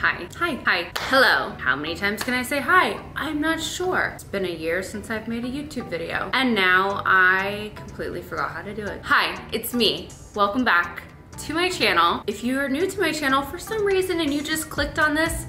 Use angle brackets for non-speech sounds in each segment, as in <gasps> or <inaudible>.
Hi. Hi. Hi. Hello. How many times can I say hi? I'm not sure. It's been a year since I've made a YouTube video. And now I completely forgot how to do it. Hi, it's me. Welcome back to my channel. If you are new to my channel for some reason and you just clicked on this,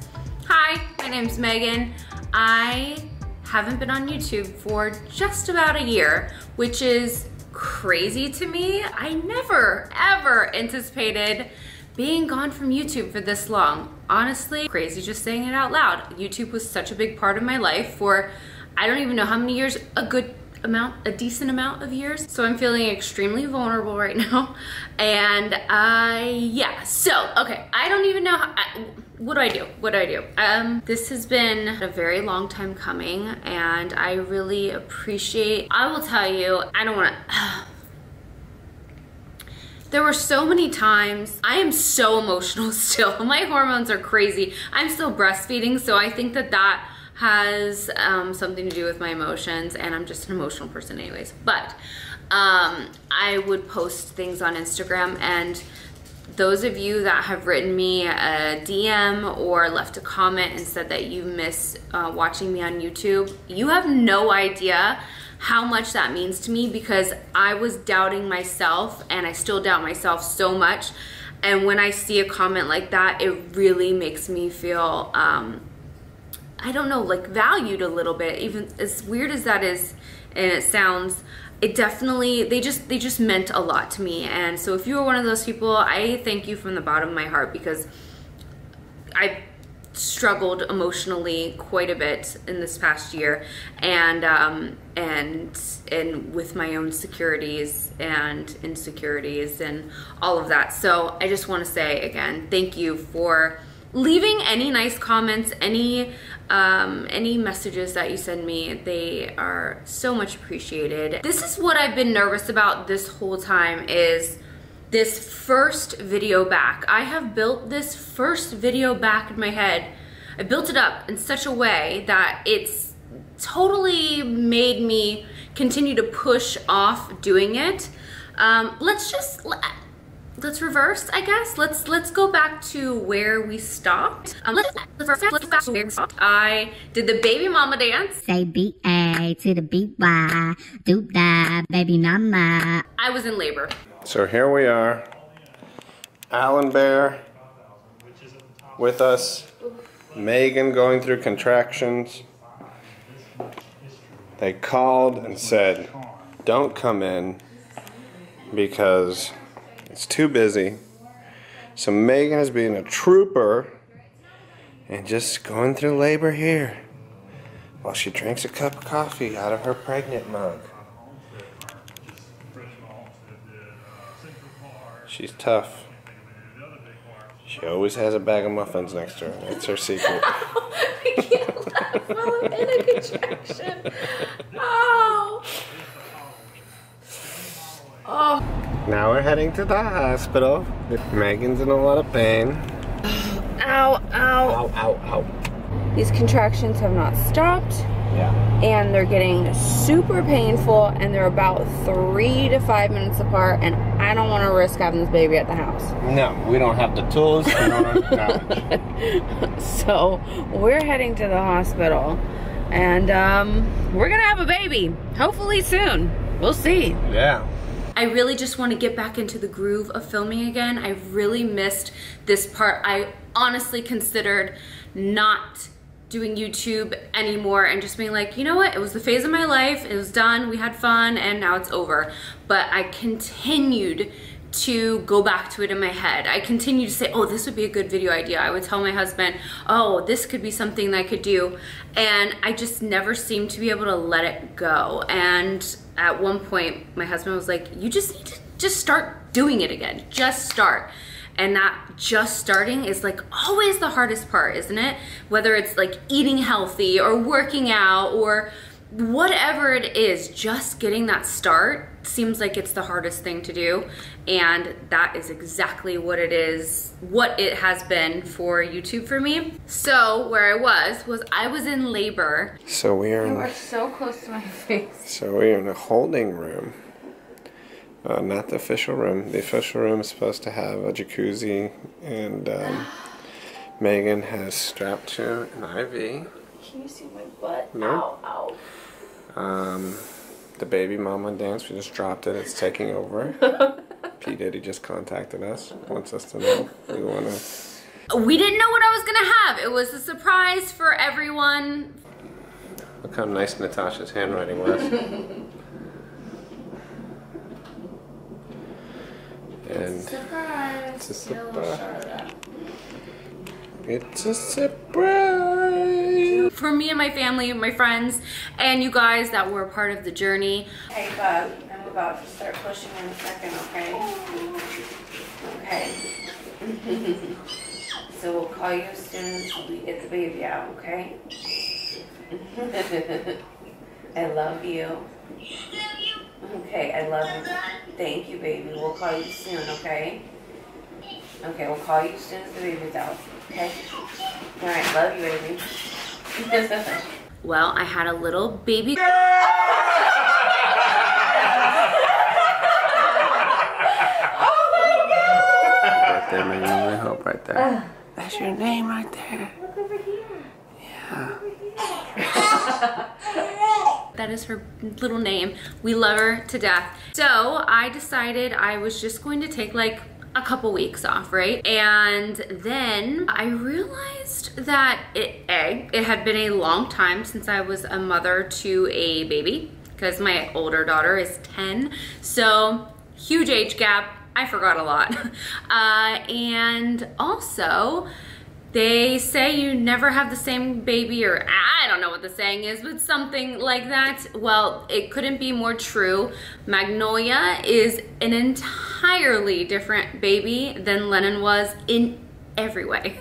hi, my name's Megan. I haven't been on YouTube for just about a year, which is crazy to me. I never, ever anticipated being gone from YouTube for this long. Honestly, crazy just saying it out loud. YouTube was such a big part of my life for, I don't even know how many years, a good amount, a decent amount of years. So I'm feeling extremely vulnerable right <laughs> now. And I, yeah, so, okay, I don't even know how, I, what do I do? What do I do? Um, this has been a very long time coming and I really appreciate, I will tell you, I don't wanna, <sighs> there were so many times, I am so emotional <laughs> still. My hormones are crazy. I'm still breastfeeding, so I think that that has um, something to do with my emotions and I'm just an emotional person anyways. But um, I would post things on Instagram and those of you that have written me a DM or left a comment and said that you miss uh, watching me on YouTube, you have no idea how much that means to me because I was doubting myself and I still doubt myself so much. And when I see a comment like that, it really makes me feel, um, I don't know, like valued a little bit. Even as weird as that is, and it sounds, it definitely they just they just meant a lot to me and so if you were one of those people i thank you from the bottom of my heart because i struggled emotionally quite a bit in this past year. And um, and and with my own securities and insecurities and all of that. So i just want to say again thank you for leaving any nice comments, any um, any messages that you send me, they are so much appreciated. This is what I've been nervous about this whole time is this first video back. I have built this first video back in my head. I built it up in such a way that it's totally made me continue to push off doing it. Um, let's just, let's reverse, I guess. Let's let's go back to where we stopped. Um, let's, let's, let's back to where we stopped. I did the baby mama dance. Say B A to the B Y, do that, baby mama. I was in labor. So here we are, Alan Bear with us, Megan going through contractions. They called and said, don't come in because it's too busy. So Megan is being a trooper and just going through labor here while she drinks a cup of coffee out of her pregnant mug. She's tough. She always has a bag of muffins next to her. That's her secret. I can't laugh while I'm in a contraction. Oh. Oh. Now we're heading to the hospital. Megan's in a lot of pain. Ow, ow. Ow, ow, ow. These contractions have not stopped. Yeah. And they're getting super painful and they're about three to five minutes apart and I don't want to risk having this baby at the house. No, we don't have the tools. We don't have <laughs> so we're heading to the hospital and um, we're gonna have a baby. Hopefully soon. We'll see. Yeah. I really just want to get back into the groove of filming again. I really missed this part. I honestly considered not doing YouTube anymore and just being like, you know what, it was the phase of my life, it was done, we had fun, and now it's over. But I continued to go back to it in my head. I continued to say, oh, this would be a good video idea. I would tell my husband, oh, this could be something that I could do. And I just never seemed to be able to let it go. And at one point, my husband was like, you just need to just start doing it again. Just start. And that just starting is like always the hardest part, isn't it? Whether it's like eating healthy or working out or whatever it is, just getting that start seems like it's the hardest thing to do. And that is exactly what it is, what it has been for YouTube for me. So where I was, was I was in labor. So we are, you are so close to my <laughs> face. So we are in a holding room. Uh, not the official room. The official room is supposed to have a jacuzzi and um, <gasps> Megan has strapped to an IV. Can you see my butt? No. Ow, Um, the baby mama dance, we just dropped it. It's taking over. <laughs> P. Diddy just contacted us, wants us to know we want to. We didn't know what I was gonna have. It was a surprise for everyone. Look how nice Natasha's handwriting was. <laughs> and Surprise. It's a surprise. it's a surprise. For me and my family, my friends, and you guys that were part of the journey. Hey, bud, I'm about to start pushing in a second, okay? Okay. <laughs> so we'll call you as soon as we get the baby out, okay? <laughs> I love you. Okay, I love you. Thank you, baby. We'll call you soon, okay? Okay, we'll call you as soon as the baby's out, okay? All right, love you, baby. <laughs> Well, I had a little baby. <laughs> Oh my god. Right there, Megan. I hope right there. That's your name right there. That is her little name. We love her to death. So I decided I was just going to take like a couple weeks off, right? And then I realized that it, A, it had been a long time since I was a mother to a baby because my older daughter is 10. So huge age gap. I forgot a lot. <laughs> Uh, and also, they say you never have the same baby, or I don't know what the saying is, but something like that. Well, it couldn't be more true. Magnolia is an entirely different baby than Lennon was in every way.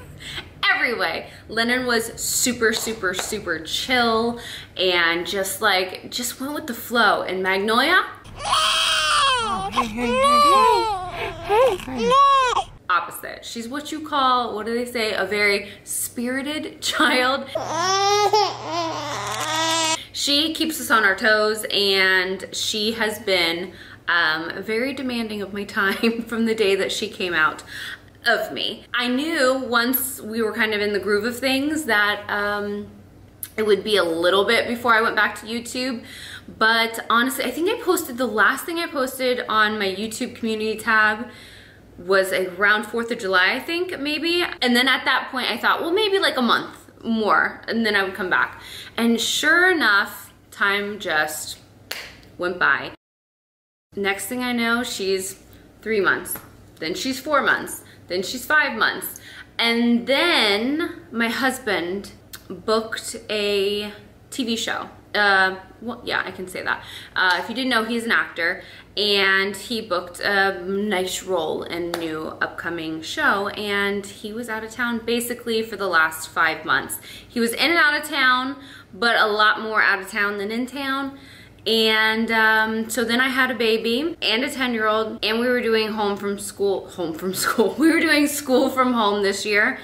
Every way. Lennon was super, super, super chill and just like, just went with the flow. And Magnolia, opposite. She's what you call, what do they say, a very spirited <laughs> child. She keeps us on our toes and she has been um, very demanding of my <laughs> time from the day that she came out of me. I knew once we were kind of in the groove of things that um, it would be a little bit before I went back to YouTube. But honestly, I think I posted, the last thing I posted on my YouTube community tab was around 4th of July, I think, maybe. And then at that point, I thought, well, maybe like a month more, and then I would come back. And sure enough, time just went by. Next thing I know, she's three months. Then she's four months. Then she's five months. And then my husband booked a TV show. Uh, well, yeah, I can say that. Uh, if you didn't know, he's an actor, and he booked a nice role in new upcoming show, and he was out of town basically for the last five months. He was in and out of town, but a lot more out of town than in town. And um, so then I had a baby and a 10 year old and we were doing home from school, home from <laughs> school. We were doing school from home this year.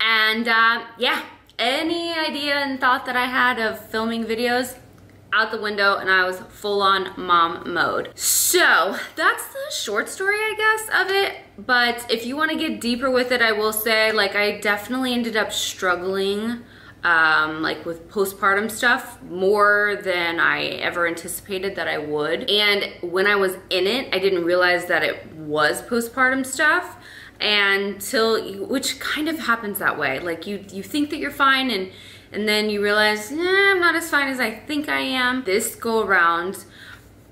And uh, yeah, any idea and thought that I had of filming videos out the window and I was full on mom mode. So that's the short story, I guess, of it. But if you want to get deeper with it, I will say like I definitely ended up struggling um, like with postpartum stuff more than I ever anticipated that I would. And when I was in it, I didn't realize that it was postpartum stuff until, which kind of happens that way. Like you, you think that you're fine and, and then you realize, eh, I'm not as fine as I think I am. This go around,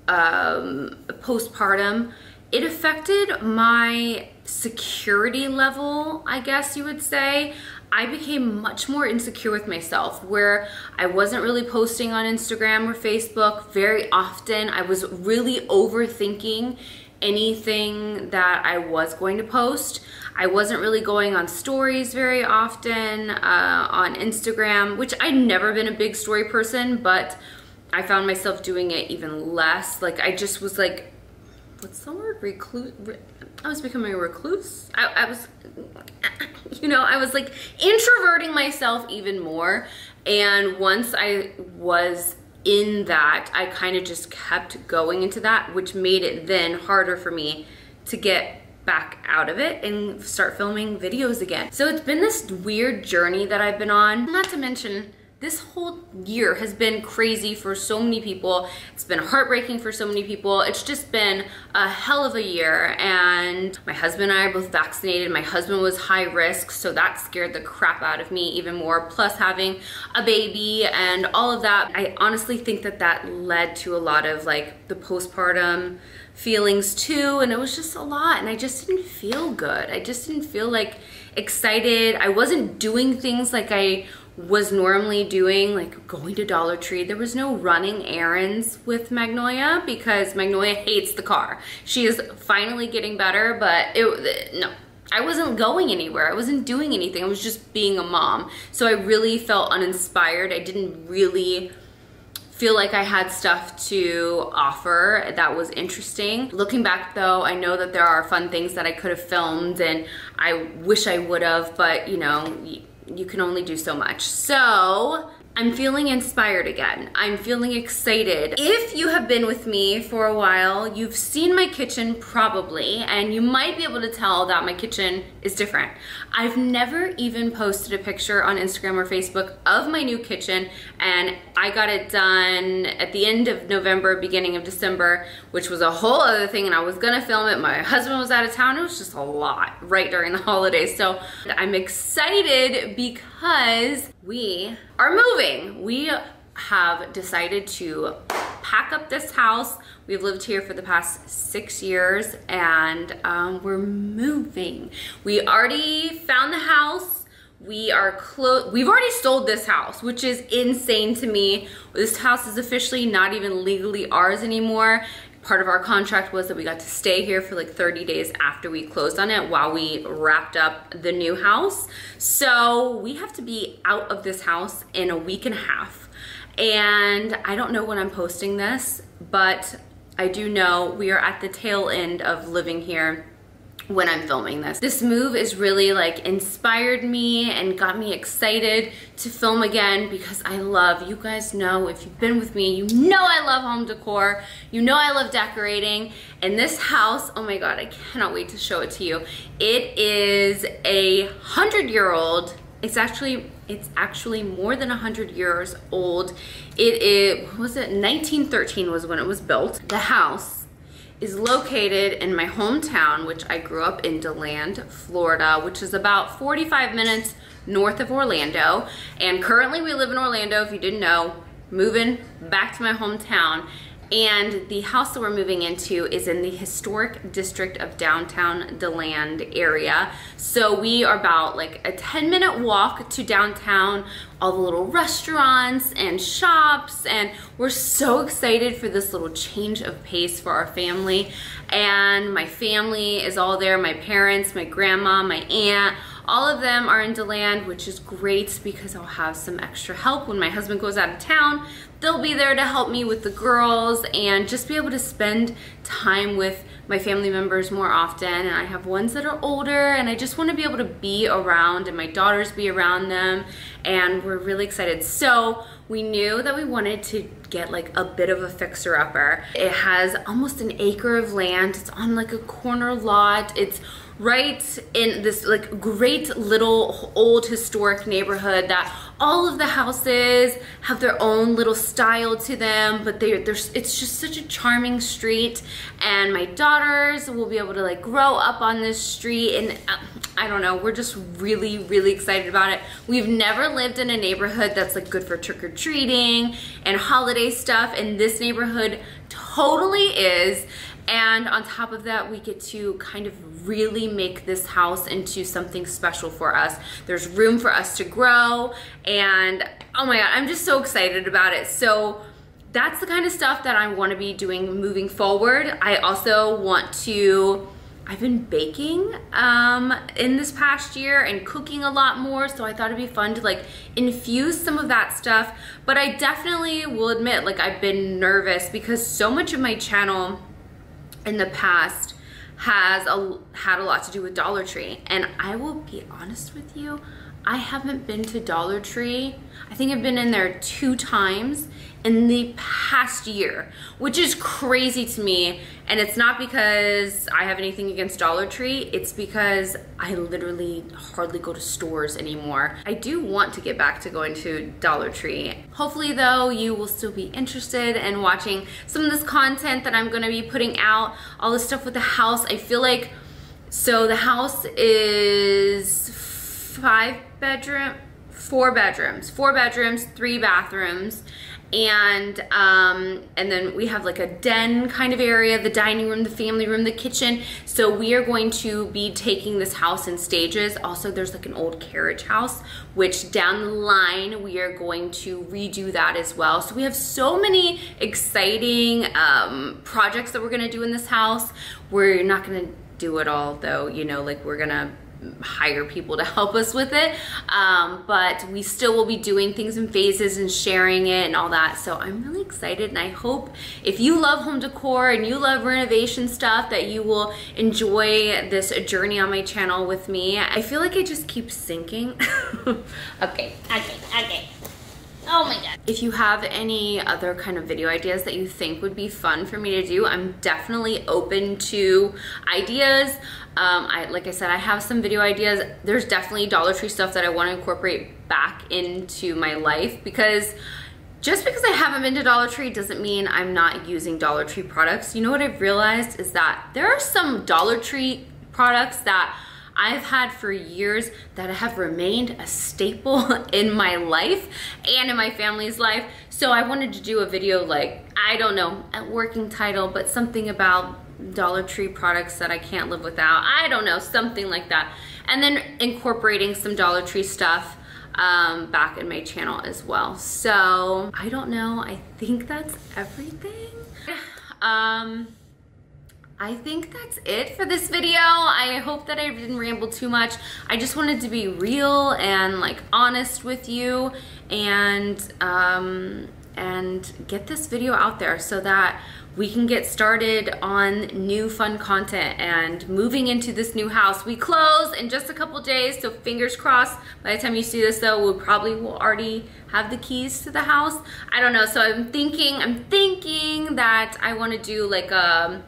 um, postpartum, it affected my security level, I guess you would say. I became much more insecure with myself where I wasn't really posting on Instagram or Facebook very often. I was really overthinking anything that I was going to post. I wasn't really going on stories very often uh, on Instagram, which I'd never been a big story person, but I found myself doing it even less. Like I just was like, what's the word? Recluse. I was becoming a recluse. I, I was, <laughs> you know, I was like introverting myself even more. And once I was in that, I kind of just kept going into that, which made it then harder for me to get back out of it and start filming videos again. So it's been this weird journey that I've been on. Not to mention, this whole year has been crazy for so many people. It's been heartbreaking for so many people. It's just been a hell of a year. And my husband and I are both vaccinated. My husband was high risk, so that scared the crap out of me even more. Plus having a baby and all of that. I honestly think that that led to a lot of like the postpartum feelings too. And it was just a lot. And I just didn't feel good. I just didn't feel like excited. I wasn't doing things like I was normally doing like going to Dollar Tree. There was no running errands with Magnolia because Magnolia hates the car. She is finally getting better, but it no. I wasn't going anywhere. I wasn't doing anything. I was just being a mom. So I really felt uninspired. I didn't really feel like I had stuff to offer that was interesting. Looking back though, I know that there are fun things that I could have filmed and I wish I would have, but you know, you can only do so much. So I'm feeling inspired again. I'm feeling excited. If you have been with me for a while, you've seen my kitchen probably, and you might be able to tell that my kitchen is different. I've never even posted a picture on Instagram or Facebook of my new kitchen, and I got it done at the end of November, beginning of December, which was a whole other thing, and I was gonna film it. My husband was out of town. It was just a lot right during the <laughs> holidays. So I'm excited because we are moving. We have decided to pack up this house. We've lived here for the past six years and um, we're moving. We already found the house. We are close. We've already sold this house, which is insane to me. This house is officially not even legally ours anymore part of our contract was that we got to stay here for like 30 days after we closed on it while we wrapped up the new house. So we have to be out of this house in a week and a half. And I don't know when I'm posting this, but I do know we are at the tail end of living here when I'm filming this. This move is really like inspired me and got me excited to film again because I love, you guys know, if you've been with me, you know I love home decor. You know I love decorating. And this house, oh my God, I cannot wait to show it to you. It is a hundred year old, it's actually, it's actually more than a hundred years old. It was it, 1913 was when it was built. The house is located in my hometown, which I grew up in DeLand, Florida, which is about 45 minutes north of Orlando. And currently we live in Orlando, if you didn't know, moving back to my hometown. And the house that we're moving into is in the historic district of downtown DeLand area. So we are about like a 10 minute walk to downtown, all the little restaurants and shops. And we're so excited for this little change of pace for our family. And my family is all there, my parents, my grandma, my aunt, all of them are in DeLand, which is great because I'll have some extra help when my husband goes out of town. They'll be there to help me with the girls and just be able to spend time with my family members more often. And I have ones that are older and I just want to be able to be around and my daughters be around them. And we're really excited. So we knew that we wanted to get like a bit of a fixer upper. It has almost an acre of land. It's on like a corner lot. It's right in this like great little old historic neighborhood that all of the houses have their own little style to them but they there's it's just such a charming street. And my daughters will be able to like grow up on this street and uh, I don't know we're just really really excited about it. We've never lived in a neighborhood that's like good for trick-or-treating and holiday stuff and this neighborhood totally is and on top of that, we get to kind of really make this house into something special for us. There's room for us to grow. And oh my God, I'm just so excited about it. So that's the kind of stuff that I want to be doing moving forward. I also want to, I've been baking um, in this past year and cooking a lot more. So I thought it'd be fun to like infuse some of that stuff. But I definitely will admit like I've been nervous because so much of my channel in the past has a, had a lot to do with Dollar Tree. And I will be honest with you, I haven't been to Dollar Tree. I think I've been in there two times in the past year, which is crazy to me. And it's not because I have anything against Dollar Tree, it's because I literally hardly go to stores anymore. I do want to get back to going to Dollar Tree. Hopefully though, you will still be interested in watching some of this content that I'm gonna be putting out, all the stuff with the house. I feel like, so the house is five bedroom, four bedrooms, four bedrooms, three bathrooms, and um, and then we have like a den kind of area, the dining room, the family room, the kitchen. So we are going to be taking this house in stages. Also, there's like an old carriage house, which down the line we are going to redo that as well. So we have so many exciting um, projects that we're gonna do in this house. We're not gonna do it all though, you know, like we're gonna hire people to help us with it. Um, but we still will be doing things in phases and sharing it and all that. So I'm really excited and I hope if you love home decor and you love renovation stuff that you will enjoy this journey on my channel with me. I feel like I just keep sinking. <laughs> okay, okay, okay. Oh my god. If you have any other kind of video ideas that you think would be fun for me to do, I'm definitely open to ideas. Um, I, like I said, I have some video ideas. There's definitely Dollar Tree stuff that I want to incorporate back into my life because just because I haven't been to Dollar Tree doesn't mean I'm not using Dollar Tree products. You know what I've realized is that there are some Dollar Tree products that I've had for years that have remained a staple <laughs> in my life and in my family's life. So I wanted to do a video like, I don't know, a working title, but something about Dollar Tree products that I can't live without. I don't know, something like that. And then incorporating some Dollar Tree stuff um, back in my channel as well. So I don't know, I think that's everything. <sighs> Um, I think that's it for this video. I hope that I didn't ramble too much. I just wanted to be real and like honest with you and um, and get this video out there so that we can get started on new fun content and moving into this new house. We close in just a couple days, so fingers crossed. By the time you see this though, we'll probably will already have the keys to the house. I don't know, so I'm thinking, I'm thinking that I wanna do like a, um,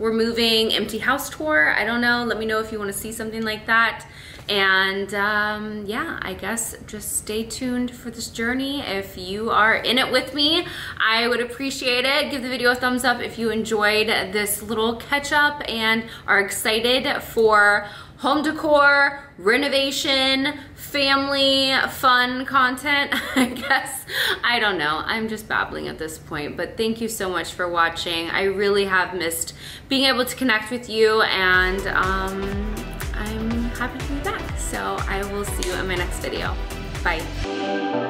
we're moving empty house tour. I don't know. Let me know if you want to see something like that. And um, yeah, I guess just stay tuned for this journey. If you are in it with me, I would appreciate it. Give the video a thumbs up if you enjoyed this little catch up and are excited for home decor, renovation, family, fun content, <laughs> I guess. I don't know. I'm just babbling at this point, but thank you so much for watching. I really have missed being able to connect with you and um, I'm happy to be back. So I will see you in my next video. Bye.